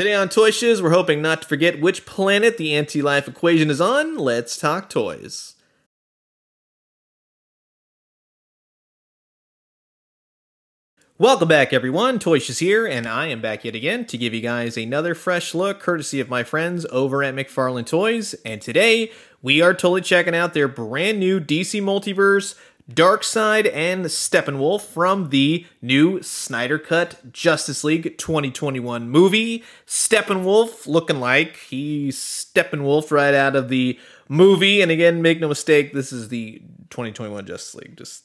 Today on Toy Shiz, we're hoping not to forget which planet the anti-life equation is on. Let's talk toys. Welcome back everyone, Toy Shiz here, and I am back yet again to give you guys another fresh look courtesy of my friends over at McFarlane Toys, and today we are totally checking out their brand new DC Multiverse Darkseid and Steppenwolf from the new Snyder Cut Justice League 2021 movie. Steppenwolf looking like he's Steppenwolf right out of the movie. And again, make no mistake, this is the 2021 Justice League. Just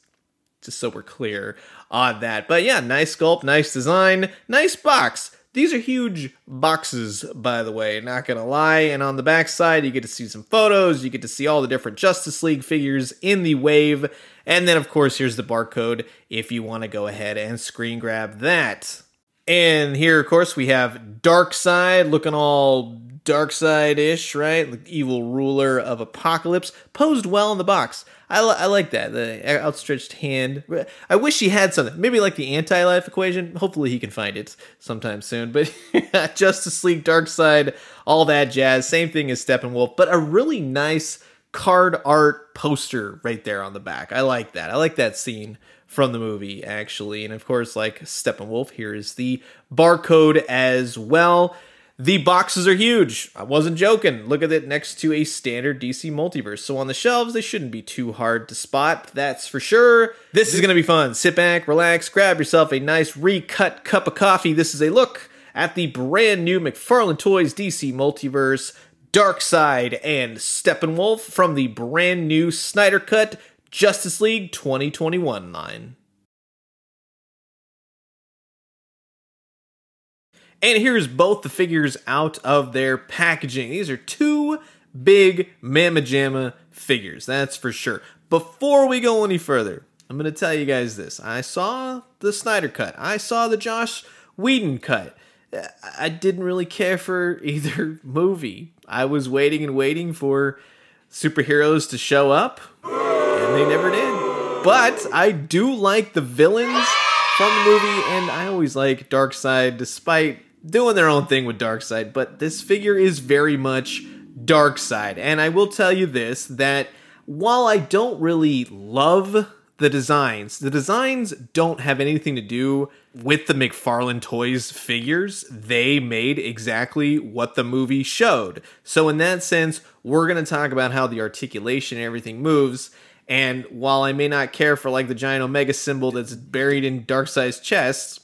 just so we're clear on that. But yeah, nice sculpt, nice design, nice box. These are huge boxes, by the way, not gonna lie. And on the back side, you get to see some photos, you get to see all the different Justice League figures in the wave. And then, of course, here's the barcode if you want to go ahead and screen grab that. And here, of course, we have Darkseid looking all Darkseid-ish, right? The evil ruler of Apokolips, posed well in the box. I, li I like that, the outstretched hand. I wish he had something, maybe like the anti-life equation. Hopefully he can find it sometime soon. But Justice League, Darkseid, all that jazz. Same thing as Steppenwolf, but a really nice card art poster right there on the back. I like that. I like that scene from the movie, actually. And of course, like Steppenwolf, here is the barcode as well. The boxes are huge. I wasn't joking. Look at it next to a standard DC multiverse. So on the shelves, they shouldn't be too hard to spot, that's for sure. This is going to be fun. Sit back, relax, grab yourself a nice recut cup of coffee. This is a look at the brand new McFarlane Toys DC Multiverse Darkseid and Steppenwolf from the brand new Snyder Cut Justice League 2021 line. And here's both the figures out of their packaging. These are two big Mamma Jamma figures, that's for sure. Before we go any further, I'm going to tell you guys this. I saw the Snyder cut. I saw the Joss Whedon cut. I didn't really care for either movie. I was waiting and waiting for superheroes to show up, they never did. But I do like the villains from the movie, and I always like Darkseid, despite doing their own thing with Darkseid. But this figure is very much Darkseid, and I will tell you this: that while I don't really love the designs. The designs don't have anything to do with the McFarlane Toys figures. They made exactly what the movie showed. So in that sense, we're going to talk about how the articulation and everything moves. And while I may not care for like the giant Omega symbol that's buried in Darkseid's chest,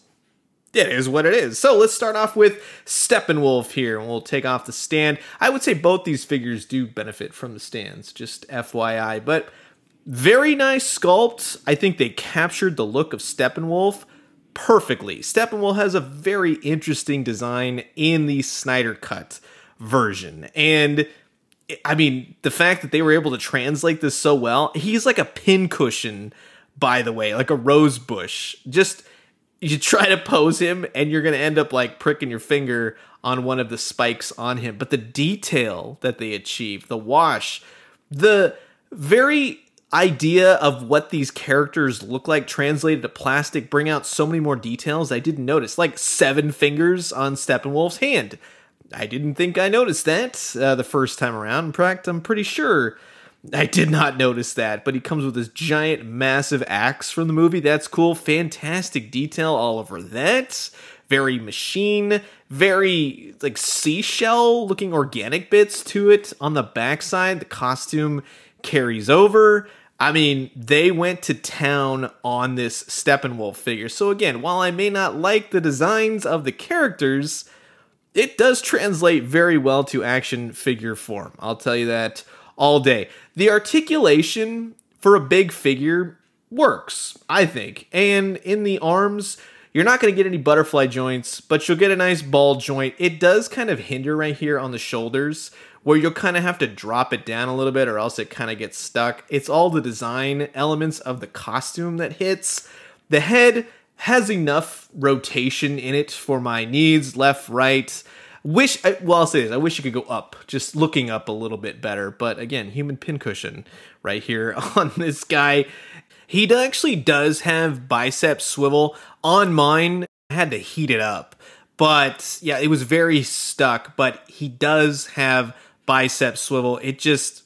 it is what it is. So let's start off with Steppenwolf here, and we'll take off the stand. I would say both these figures do benefit from the stands, just FYI. But very nice sculpt. I think they captured the look of Steppenwolf perfectly. Steppenwolf has a very interesting design in the Snyder Cut version. And I mean, the fact that they were able to translate this so well, he's like a pincushion, by the way, like a rose bush. Just you try to pose him and you're going to end up like pricking your finger on one of the spikes on him. But the detail that they achieve, the wash, the very idea of what these characters look like translated to plastic bring out so many more details I didn't notice. Like seven fingers on Steppenwolf's hand. I didn't think I noticed that uh, the first time around. In fact, I'm pretty sure I did not notice that. But he comes with this giant, massive axe from the movie. That's cool. Fantastic detail all over that. Very machine, very like seashell looking organic bits to it on the backside. The costume carries over. I mean, they went to town on this Steppenwolf figure. So again, while I may not like the designs of the characters, it does translate very well to action figure form. I'll tell you that all day. The articulation for a big figure works, I think. And in the arms, you're not going to get any butterfly joints, but you'll get a nice ball joint. It does kind of hinder right here on the shoulders, where you'll kind of have to drop it down a little bit or else it kind of gets stuck. It's all the design elements of the costume that hits. The head has enough rotation in it for my needs, left, right. Wish, well, I'll say this, I wish you could go up, just looking up a little bit better. But again, human pincushion right here on this guy. He actually does have bicep swivel. On mine, I had to heat it up but yeah, it was very stuck. But he does have bicep swivel. It just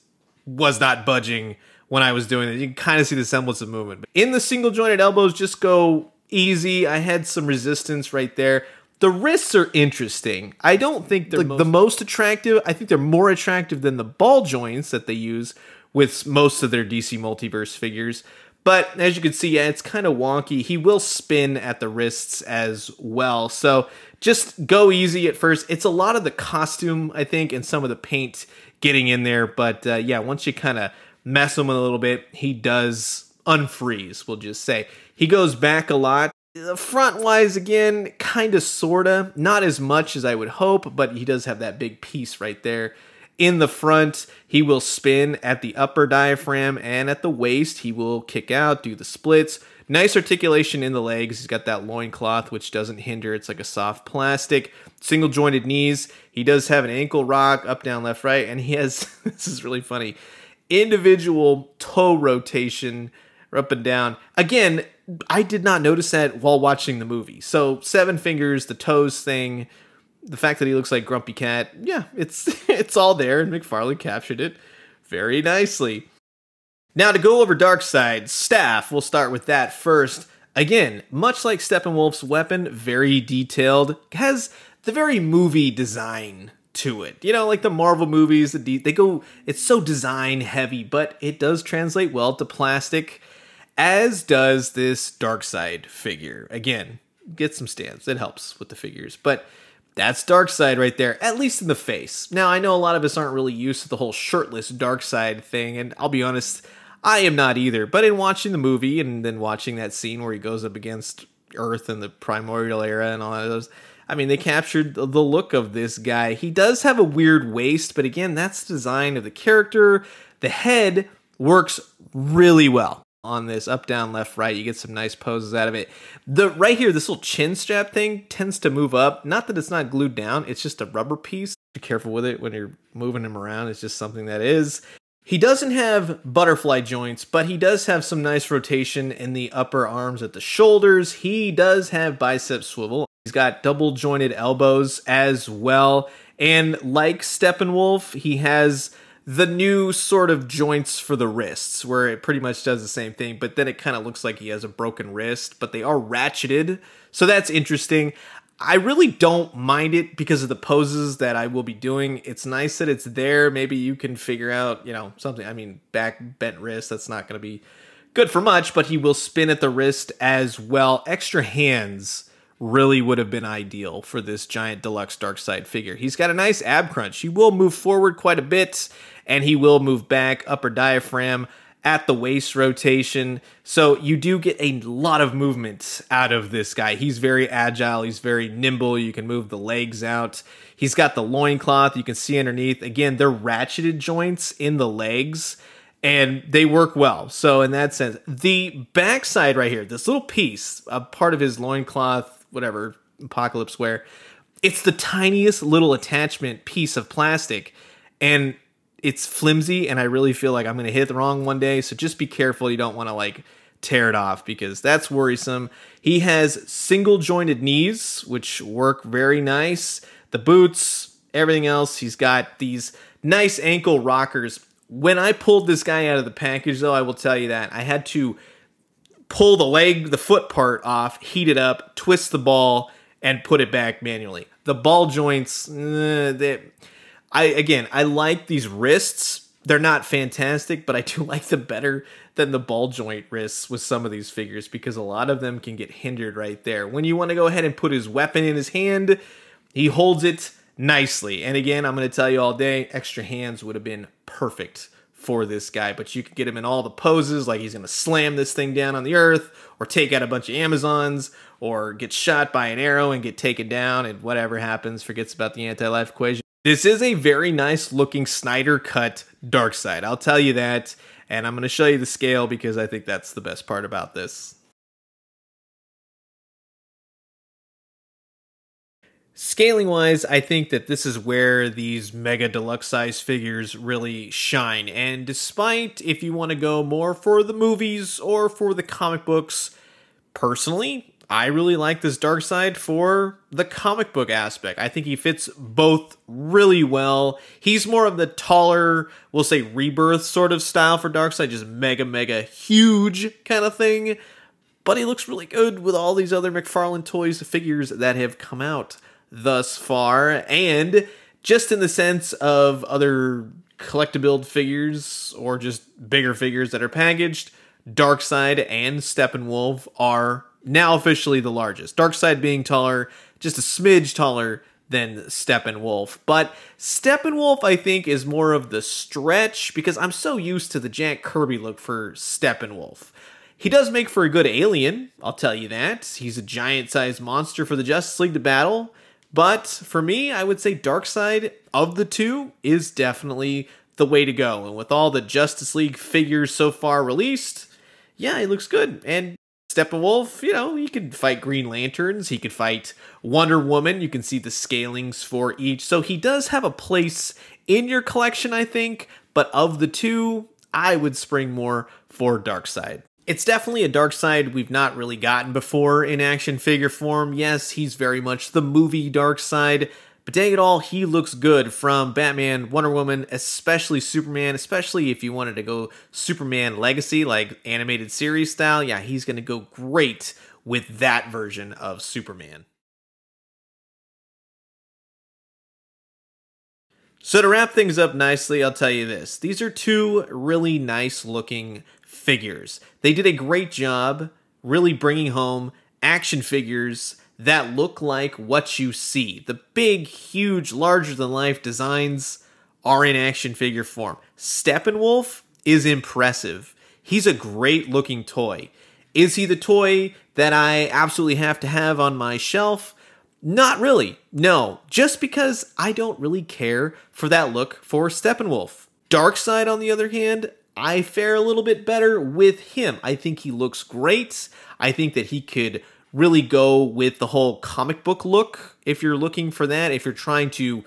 was not budging when I was doing it. You can kind of see the semblance of movement. In the single jointed elbows, just go easy. I had some resistance right there. The wrists are interesting. I don't think they're like most- the most attractive. I think they're more attractive than the ball joints that they use with most of their DC Multiverse figures. But as you can see, yeah, it's kind of wonky. He will spin at the wrists as well. So just go easy at first. It's a lot of the costume, I think, and some of the paint getting in there. But uh, yeah, once you kind of mess him a little bit, he does unfreeze, we'll just say. He goes back a lot. Front wise, again, kind of, sorta. Not as much as I would hope, but he does have that big piece right there. In the front, he will spin at the upper diaphragm and at the waist. He will kick out, do the splits. Nice articulation in the legs. He's got that loincloth, which doesn't hinder. It's like a soft plastic. Single jointed knees. He does have an ankle rock, up, down, left, right. And he has, this is really funny, individual toe rotation up and down. Again, I did not notice that while watching the movie. So seven fingers, the toes thing, the fact that he looks like Grumpy Cat, yeah, it's it's all there, and McFarlane captured it very nicely. Now to go over Darkseid staff, we'll start with that first. Again, much like Steppenwolf's weapon, very detailed, has the very movie design to it. You know, like the Marvel movies, the they go it's so design heavy, but it does translate well to plastic as does this Darkseid figure. Again, get some stands. It helps with the figures. But that's Darkseid right there, at least in the face. Now, I know a lot of us aren't really used to the whole shirtless Darkseid thing, and I'll be honest, I am not either. But in watching the movie and then watching that scene where he goes up against Earth in the primordial era and all of those, I mean, they captured the look of this guy. He does have a weird waist, but again, that's the design of the character. The head works really well on this up down left right you get some nice poses out of it. The right here this little chin strap thing tends to move up. Not that it's not glued down it's just a rubber piece. Be careful with it when you're moving him around it's just something that is. He doesn't have butterfly joints but he does have some nice rotation in the upper arms at the shoulders. He does have bicep swivel. He's got double jointed elbows as well. And like steppenwolf he has the new sort of joints for the wrists, where it pretty much does the same thing, but then it kind of looks like he has a broken wrist, but they are ratcheted. So that's interesting. I really don't mind it because of the poses that I will be doing. It's nice that it's there. Maybe you can figure out, you know, something. I mean, back bent wrist, that's not going to be good for much, but he will spin at the wrist as well. Extra hands really would have been ideal for this giant deluxe Darkseid figure. He's got a nice ab crunch. He will move forward quite a bit and he will move back upper diaphragm at the waist rotation. So you do get a lot of movement out of this guy. He's very agile, he's very nimble. You can move the legs out. He's got the loincloth, you can see underneath. Again, they're ratcheted joints in the legs and they work well. So in that sense, the backside right here, this little piece, a part of his loincloth, whatever, Apokolips wear, it's the tiniest little attachment piece of plastic. And it's flimsy and I really feel like I'm going to hit it wrong one day. So just be careful. You don't want to like tear it off because that's worrisome. He has single jointed knees, which work very nice. The boots, everything else. He's got these nice ankle rockers. When I pulled this guy out of the package, though, I will tell you that I had to pull the leg, the foot part off, heat it up, twist the ball, and put it back manually. The ball joints, eh, they I again, I like these wrists. They're not fantastic, but I do like them better than the ball joint wrists with some of these figures because a lot of them can get hindered right there. When you want to go ahead and put his weapon in his hand, he holds it nicely. And again, I'm going to tell you all day, extra hands would have been perfect for this guy, but you could get him in all the poses, like he's to slam this thing down on the earth, or take out a bunch of Amazons, or get shot by an arrow and get taken down, and whatever happens, forgets about the anti life equation. This is a very nice looking Snyder cut Darkseid. I'll tell you that. And I'm going to show you the scale because I think that's the best part about this. Scaling wise, I think that this is where these mega deluxe size figures really shine. And despite if you want to go more for the movies or for the comic books, personally, I really like this Darkseid for the comic book aspect. I think he fits both really well. He's more of the taller, we'll say rebirth sort of style for Darkseid, just mega, mega huge kind of thing. But he looks really good with all these other McFarlane Toys figures that have come out thus far. And just in the sense of other collectible figures or just bigger figures that are packaged, Darkseid and Steppenwolf are now officially the largest. Darkseid being taller, just a smidge taller than Steppenwolf. But Steppenwolf, I think, is more of the stretch because I'm so used to the Jack Kirby look for Steppenwolf. He does make for a good alien, I'll tell you that. He's a giant sized monster for the Justice League to battle. But for me, I would say Darkseid of the two is definitely the way to go. And with all the Justice League figures so far released, yeah, he looks good. And Steppenwolf, you know, he could fight Green Lanterns, he could fight Wonder Woman. You can see the scalings for each. So he does have a place in your collection, I think. But of the two, I would spring more for Darkseid. It's definitely a Darkseid we've not really gotten before in action figure form. Yes, he's very much the movie Darkseid, but dang it all, he looks good from Batman, Wonder Woman, especially Superman, especially if you wanted to go Superman Legacy, like animated series style. Yeah, he's going to go great with that version of Superman. So to wrap things up nicely, I'll tell you this. These are two really nice looking figures. They did a great job really bringing home action figures that look like what you see. The big, huge, larger than life designs are in action figure form. Steppenwolf is impressive. He's a great looking toy. Is he the toy that I absolutely have to have on my shelf? Not really. No, just because I don't really care for that look for Steppenwolf. Darkseid, on the other hand, I fare a little bit better with him. I think he looks great. I think that he could really go with the whole comic book look if you're looking for that. If you're trying to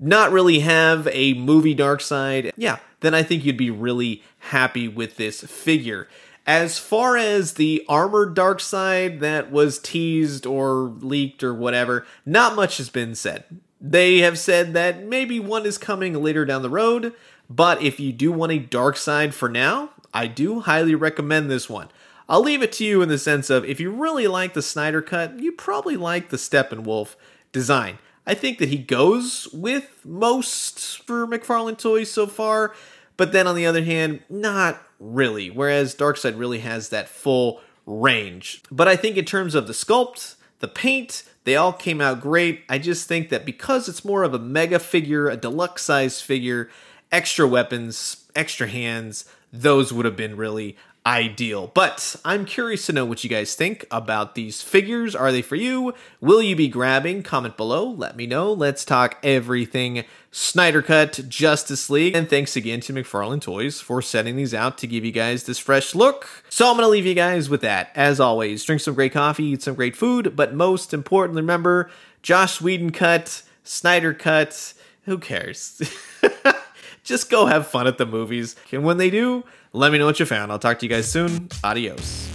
not really have a movie Darkseid, yeah, then I think you'd be really happy with this figure. As far as the armored Darkseid that was teased or leaked or whatever, not much has been said. They have said that maybe one is coming later down the road, but if you do want a Darkseid for now, I do highly recommend this one. I'll leave it to you in the sense of if you really like the Snyder Cut, you probably like the Steppenwolf design. I think that he goes with most for McFarlane toys so far, but then on the other hand, not really. Whereas Darkseid really has that full range. But I think in terms of the sculpt, the paint, they all came out great. I just think that because it's more of a mega figure, a deluxe size figure, extra weapons, extra hands, those would have been really ideal. But I'm curious to know what you guys think about these figures. Are they for you? Will you be grabbing? Comment below. Let me know. Let's talk everything Snyder Cut, Justice League. And thanks again to McFarlane Toys for sending these out to give you guys this fresh look. So I'm going to leave you guys with that. As always, drink some great coffee, eat some great food, but most importantly, remember, Joss Whedon cut, Snyder cut, who cares? Just go have fun at the movies. And when they do, let me know what you found. I'll talk to you guys soon. Adios.